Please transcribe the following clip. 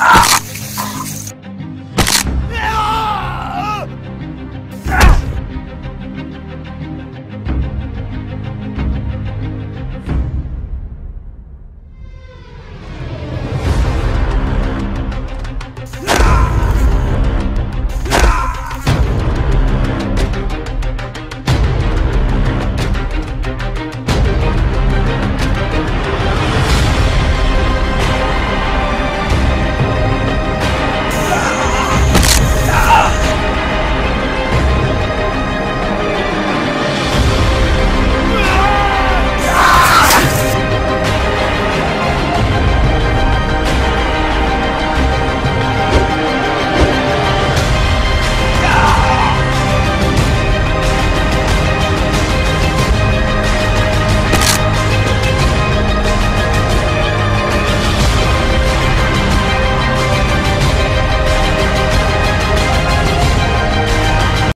Ah.